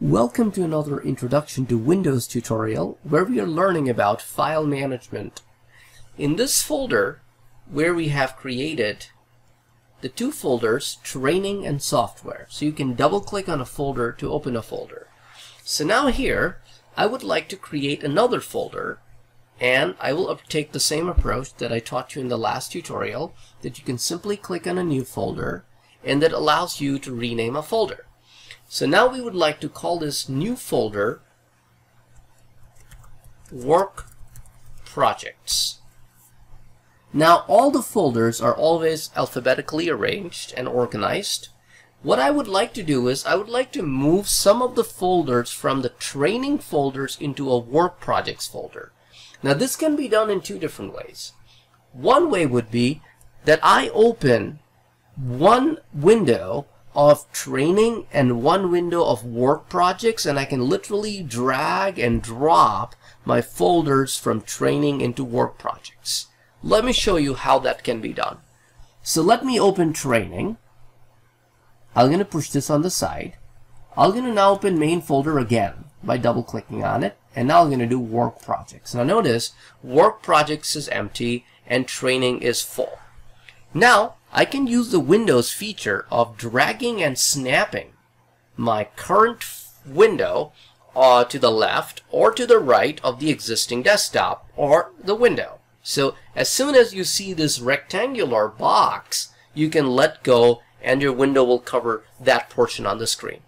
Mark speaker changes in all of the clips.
Speaker 1: Welcome to another Introduction to Windows tutorial where we are learning about file management. In this folder where we have created the two folders training and software so you can double click on a folder to open a folder. So now here I would like to create another folder and I will take the same approach that I taught you in the last tutorial that you can simply click on a new folder and that allows you to rename a folder. So now we would like to call this new folder work projects. Now all the folders are always alphabetically arranged and organized. What I would like to do is I would like to move some of the folders from the training folders into a work projects folder. Now this can be done in two different ways. One way would be that I open one window of training and one window of work projects and I can literally drag and drop my folders from training into work projects. Let me show you how that can be done. So let me open training. I'm going to push this on the side. I'm going to now open main folder again by double clicking on it and now I'm going to do work projects. Now notice work projects is empty and training is full. Now I can use the Windows feature of dragging and snapping my current window uh, to the left or to the right of the existing desktop or the window. So as soon as you see this rectangular box, you can let go and your window will cover that portion on the screen.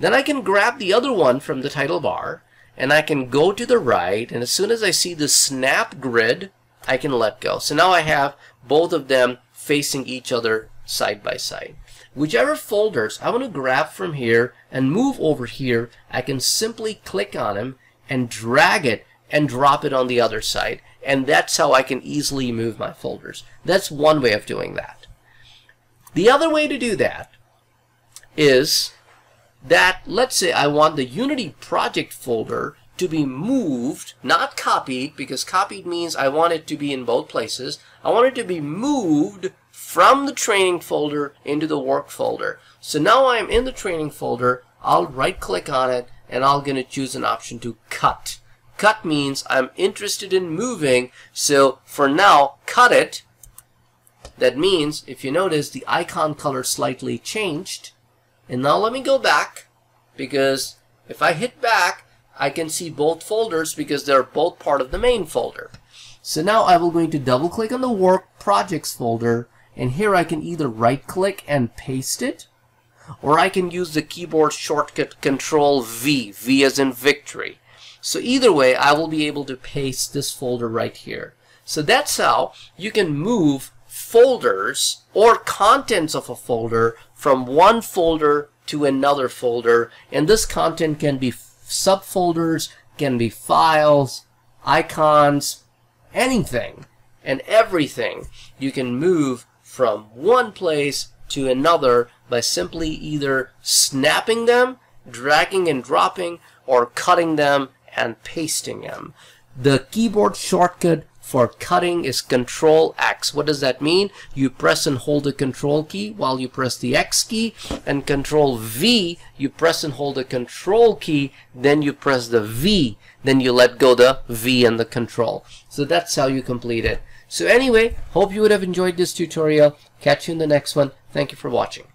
Speaker 1: Then I can grab the other one from the title bar and I can go to the right and as soon as I see the snap grid, I can let go. So now I have both of them facing each other side by side. Whichever folders I want to grab from here and move over here, I can simply click on them and drag it and drop it on the other side. And that's how I can easily move my folders. That's one way of doing that. The other way to do that is that, let's say I want the Unity project folder to be moved, not copied, because copied means I want it to be in both places. I want it to be moved from the training folder into the work folder. So now I'm in the training folder, I'll right click on it and I'm going to choose an option to cut. Cut means I'm interested in moving, so for now, cut it. That means, if you notice, the icon color slightly changed. And now let me go back, because if I hit back, I can see both folders because they're both part of the main folder. So now I will going to double click on the work projects folder and here I can either right click and paste it or I can use the keyboard shortcut control V, V as in victory. So either way I will be able to paste this folder right here. So that's how you can move folders or contents of a folder from one folder to another folder and this content can be subfolders, can be files, icons, anything and everything you can move from one place to another by simply either snapping them, dragging and dropping, or cutting them and pasting them. The keyboard shortcut for cutting is control X. What does that mean? You press and hold the control key while you press the X key and control V you press and hold the control key then you press the V then you let go the V and the control. So that's how you complete it. So anyway, hope you would have enjoyed this tutorial. Catch you in the next one. Thank you for watching.